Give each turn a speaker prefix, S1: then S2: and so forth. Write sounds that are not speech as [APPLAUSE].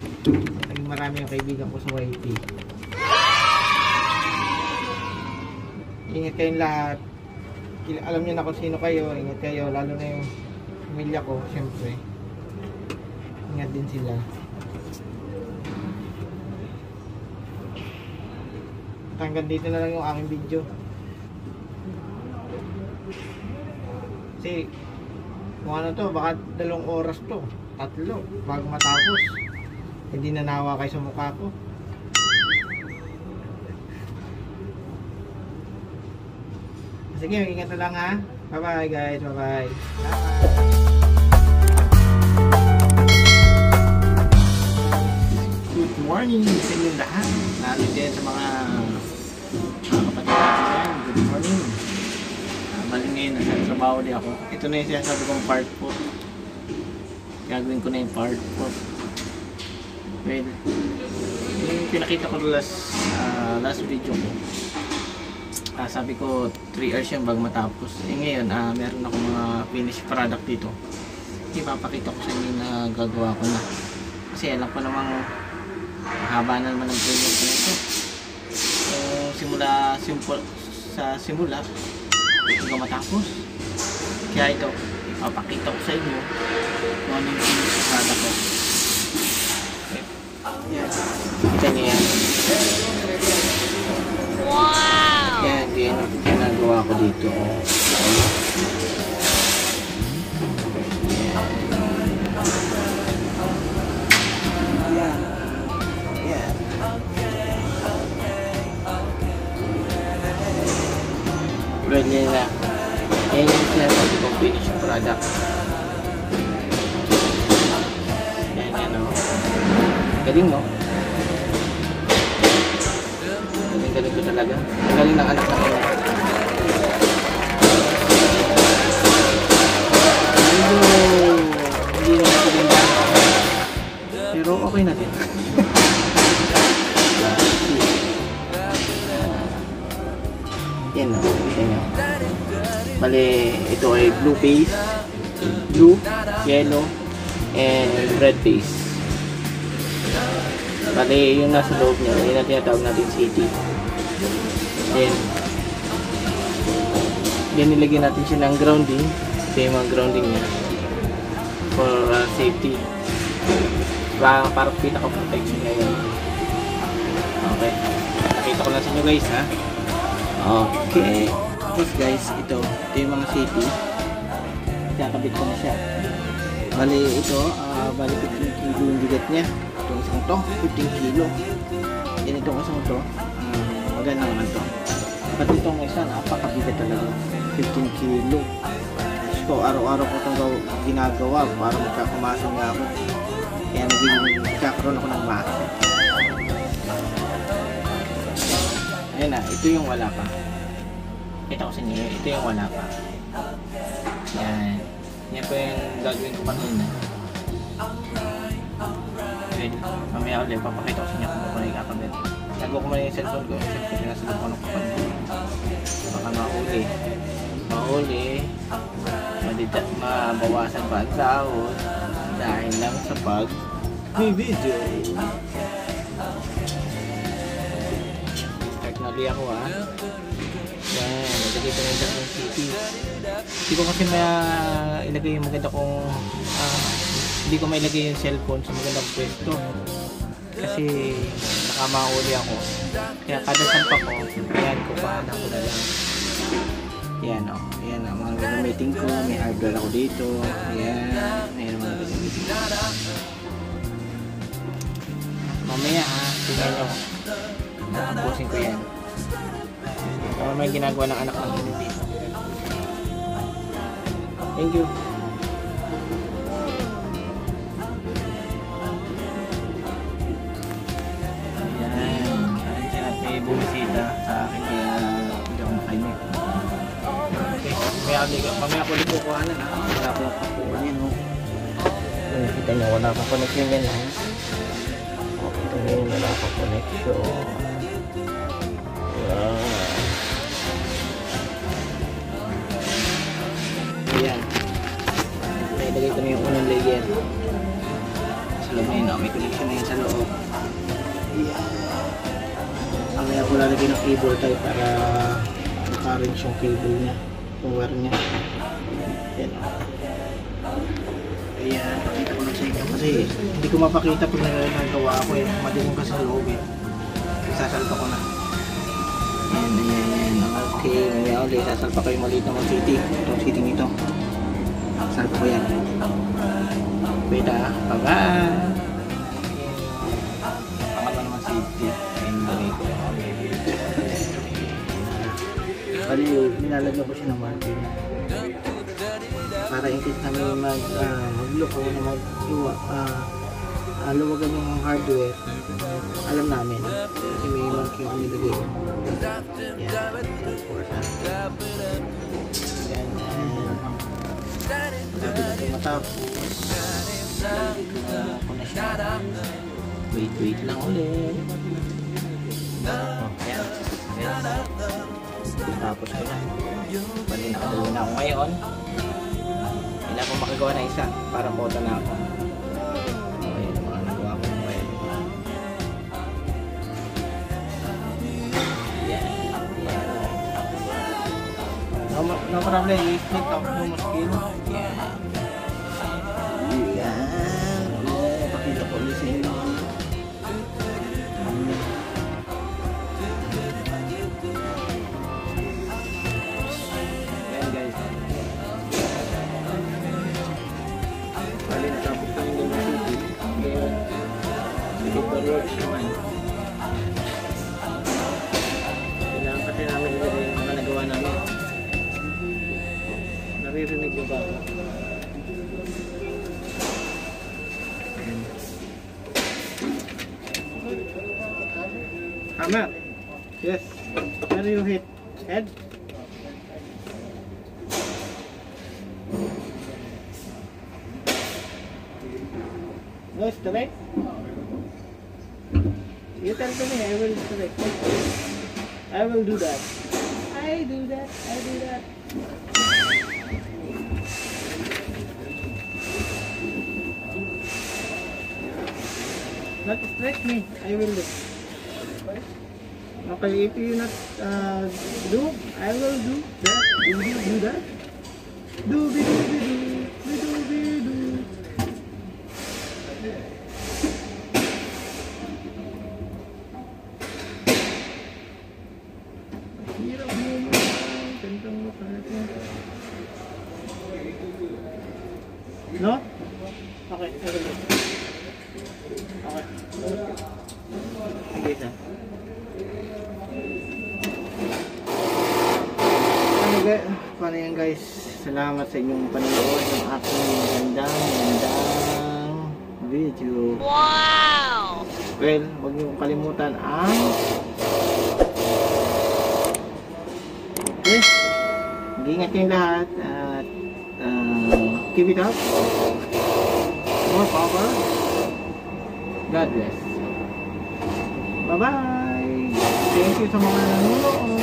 S1: Naging marami yung kaibigan ko sa YT. Ingat kayong lahat. Alam niyo na kung sino kayo. Ingat kayo. Lalo na yung pamilya ko, syempre. Ingat din sila. Hanggang dito na lang yung aking video. Kasi, kung ano to, baka dalawang oras to. Tatlo, bago matapos. Hindi nanawa kayo sa mukha ko. Sige, ingat na lang ha. Bye-bye guys, bye-bye. Good morning sa inyong lahat. Lalo din sa mga. Good morning. Uh, bali ngayon, nasa trabaho ako. Ito na yung sinasabi kong part 4. Gagawin ko na yung part 4. Well, yung pinakita ko last, uh, last video ko. Ah, sabi ko 3 hours yung bago matapos. Eh ngayon, ah, meron ako mga finished product dito. Ipapakita ko sa inyo na gagawa ko na. Kasi alam ko namang haba na naman ang project na ito. So, simula, simple, sa simula, hanggang matapos. Kaya ito, ipapakita ko sa inyo kung ano finished product ko. Yan. Kita niyo yan. Yan, yan ang ginagawa ko dito. Yan. Galing no? Galing galing ko talaga. Galing ng anak ko din Pero okay na din. [LAUGHS] Yan o, kita nyo. Bale, ito ay blue base, blue, yellow, and red base. Bale, yung nasa loob niya, yun ang tinatawag natin city. Then, then nilagyan natin siya ng grounding. Ito yung mga grounding niya. For uh, safety. Para, para pinaka-protection niya yun. Okay. Nakita ko lang sa inyo guys ha. Okay. Tapos guys, ito. Ito yung mga city. Kakabit ko na siya. Bali ito, ah bali 15 kilo yung bigat niya. Isang to, 15 kilo. Yan itong isang to, ah, maganda naman to. Pati itong isa, napakabigat talaga. 15 kilo. So, araw-araw ko itong gaw- ginagawa para magkakamasan nga ako. Kaya naging nagkakaroon ako ng masa. Ayan na, ito yung wala pa. Kita ko sa inyo, ito yung wala pa. Yan. Yan po yung gagawin ko kanina. Wait, mamaya ulit, papakita ko sa inyo kung paano ikakabit. Nagawa ko muna yung cellphone ko. Siyempre, sinasagot ko ng kapatid. Baka mahuli. Mahuli. Madita, mabawasan pa ang sahod. Dahil lang sa pag may video. Ulit ako ha. Yan, nagagay ko na yung city. Hindi ko kasi may ilagay yung maganda kong ah, hindi ko mailagay yung cellphone sa magandang pwesto. Kasi nakamauli ako. Kaya kada sampa ko, ayan ko pa ko na lang. Yan o. Oh. Yan ang mga gagamitin ko. May hardware ako dito. Ayan. Ayan ang mga gagamitin ko. Mamaya ha. Tingnan nyo. Nakabusin ko yan. Kaya may ginagawa ng anak ng hindi. Thank you. marami ka. Mamaya ko din kukuha na. Wala ko kukuha niya, no? Nakikita niyo, wala akong connection yan, ha? Nakikita niyo, wala akong connection. Wow. Ayan. Nailagay ko na yung unang layer. Sa loob niya, no? May connection na yun sa loob. Ayan. Mamaya ko lalagay ng cable tayo para naka-range yung cable niya wire niya. Yan o ayan pakita ko lang sa inyo. Kasi hindi ko mapakita pag nagagawa ako eh. Madilim kasi sa loob eh. Isasalpa ko na. Ayan ayan ayan. Okay mamaya ulit. Sasalpa ko yung maliit na seating itong seating ito salpa ko yan. Wait Bali, nilalagyan ko siya ng marking. Para in case na may mag, uh, magloko na mag uh, uh, luwagan yung hardware, alam namin. Kasi may marking yung nilagay. Yan. Of course. Yan. Malapit na matapos. Uh. Wait, wait lang ulit. Tapos ko na. Bali nakadalo na ako ngayon. Hindi ako makagawa na isa para photo na ako. Okay, yung mga nagawa ko ngayon. Yan. Yan. Kailangan kasi namin yung eh, mga nagawa namin. Naririnig. Hammer. Yes. Where you hit? Head? No, straight. You tell me, I will straight. I will do that. I do that. I do that. Not straight me. I will do. Okay, if you not uh, do, I will do that. Do you do that? Do be do be do Gandang mukha natin. No? Okay, do. Okay. Sige, sir. Ano guys, paano yan guys? Salamat sa inyong panonood ng aking magandang, magandang video.
S2: Wow!
S1: Well, huwag niyo kalimutan ang Okay. Mag-ingat kayong lahat at uh, keep it up. More power. God bless. Bye-bye. Thank you sa mga nanonood.